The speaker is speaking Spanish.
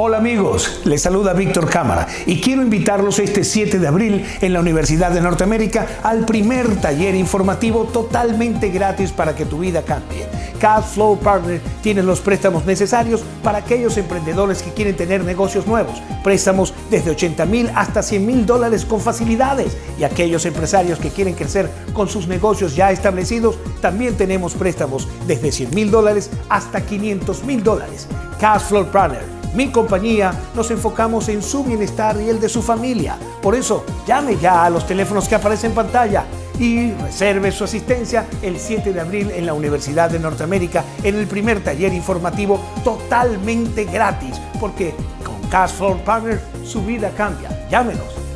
Hola amigos, les saluda Víctor Cámara y quiero invitarlos este 7 de abril en la Universidad de Norteamérica al primer taller informativo totalmente gratis para que tu vida cambie. Cash Flow Partner tiene los préstamos necesarios para aquellos emprendedores que quieren tener negocios nuevos, préstamos desde 80 mil hasta 100 mil dólares con facilidades y aquellos empresarios que quieren crecer con sus negocios ya establecidos, también tenemos préstamos desde 100 mil dólares hasta 500 mil dólares. Cash Flow Partner mi compañía nos enfocamos en su bienestar y el de su familia. Por eso, llame ya a los teléfonos que aparecen en pantalla y reserve su asistencia el 7 de abril en la Universidad de Norteamérica en el primer taller informativo totalmente gratis, porque con Cash Flow Partner su vida cambia. Llámenos